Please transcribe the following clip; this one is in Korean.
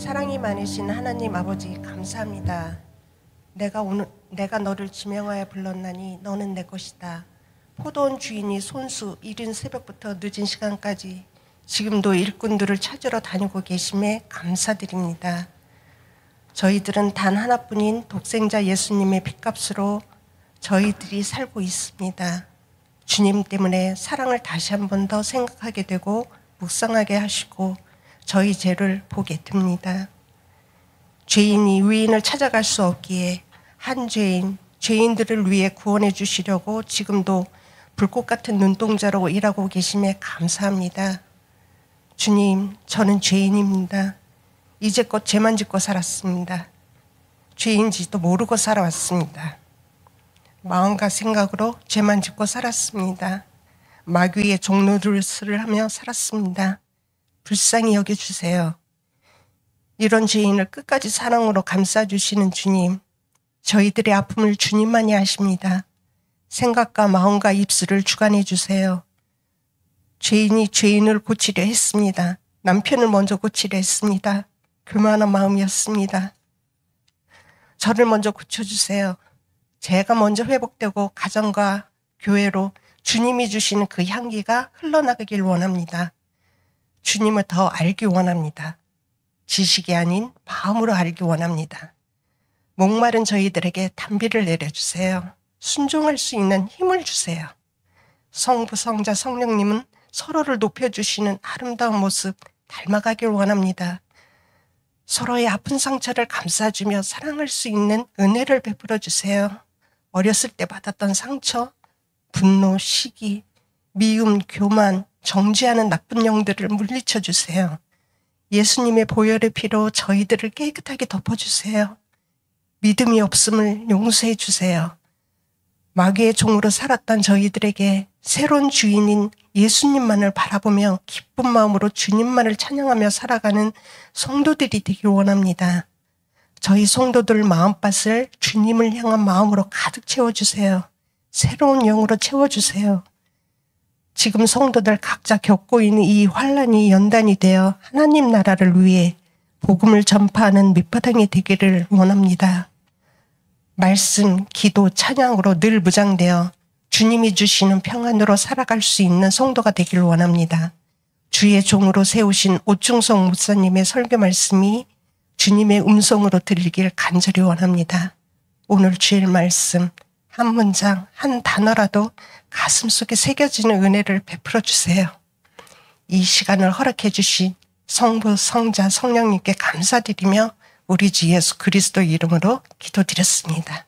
사랑이 많으신 하나님 아버지 감사합니다. 내가 오늘 내가 너를 지명하여 불렀나니 너는 내 것이다. 포도원 주인이 손수 이른 새벽부터 늦은 시간까지 지금도 일꾼들을 찾으러 다니고 계심에 감사드립니다. 저희들은 단 하나뿐인 독생자 예수님의 핏값으로 저희들이 살고 있습니다. 주님 때문에 사랑을 다시 한 번 더 생각하게 되고 묵상하게 하시고 저희 죄를 보게 됩니다. 죄인이 위인을 찾아갈 수 없기에 한 죄인, 죄인들을 위해 구원해 주시려고 지금도 불꽃 같은 눈동자로 일하고 계심에 감사합니다. 주님, 저는 죄인입니다. 이제껏 죄만 짓고 살았습니다. 죄인지도 모르고 살아왔습니다. 마음과 생각으로 죄만 짓고 살았습니다. 마귀의 종노릇을 하며 살았습니다. 불쌍히 여겨주세요. 이런 죄인을 끝까지 사랑으로 감싸주시는 주님, 저희들의 아픔을 주님만이 아십니다. 생각과 마음과 입술을 주관해 주세요. 죄인이 죄인을 고치려 했습니다. 남편을 먼저 고치려 했습니다. 그만한 마음이었습니다. 저를 먼저 고쳐주세요. 제가 먼저 회복되고 가정과 교회로 주님이 주시는 그 향기가 흘러나가길 원합니다. 주님을 더 알기 원합니다. 지식이 아닌 마음으로 알기 원합니다. 목마른 저희들에게 단비를 내려주세요. 순종할 수 있는 힘을 주세요. 성부, 성자, 성령님은 서로를 높여주시는 아름다운 모습 닮아가길 원합니다. 서로의 아픈 상처를 감싸주며 사랑할 수 있는 은혜를 베풀어 주세요. 어렸을 때 받았던 상처, 분노, 시기, 미움, 교만, 정지하는 나쁜 영들을 물리쳐 주세요. 예수님의 보혈의 피로 저희들을 깨끗하게 덮어주세요. 믿음이 없음을 용서해 주세요. 마귀의 종으로 살았던 저희들에게 새로운 주인인 예수님만을 바라보며 기쁜 마음으로 주님만을 찬양하며 살아가는 성도들이 되길 원합니다. 저희 성도들 마음밭을 주님을 향한 마음으로 가득 채워주세요. 새로운 영으로 채워주세요. 지금 성도들 각자 겪고 있는 이 환란이 연단이 되어 하나님 나라를 위해 복음을 전파하는 밑바탕이 되기를 원합니다. 말씀, 기도, 찬양으로 늘 무장되어 주님이 주시는 평안으로 살아갈 수 있는 성도가 되기를 원합니다. 주의 종으로 세우신 오충성 목사님의 설교 말씀이 주님의 음성으로 들리길 간절히 원합니다. 오늘 주일 말씀 한 문장, 한 단어라도 가슴 속에 새겨지는 은혜를 베풀어 주세요. 이 시간을 허락해 주신 성부, 성자, 성령님께 감사드리며 우리 주 예수 그리스도 이름으로 기도드렸습니다.